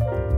you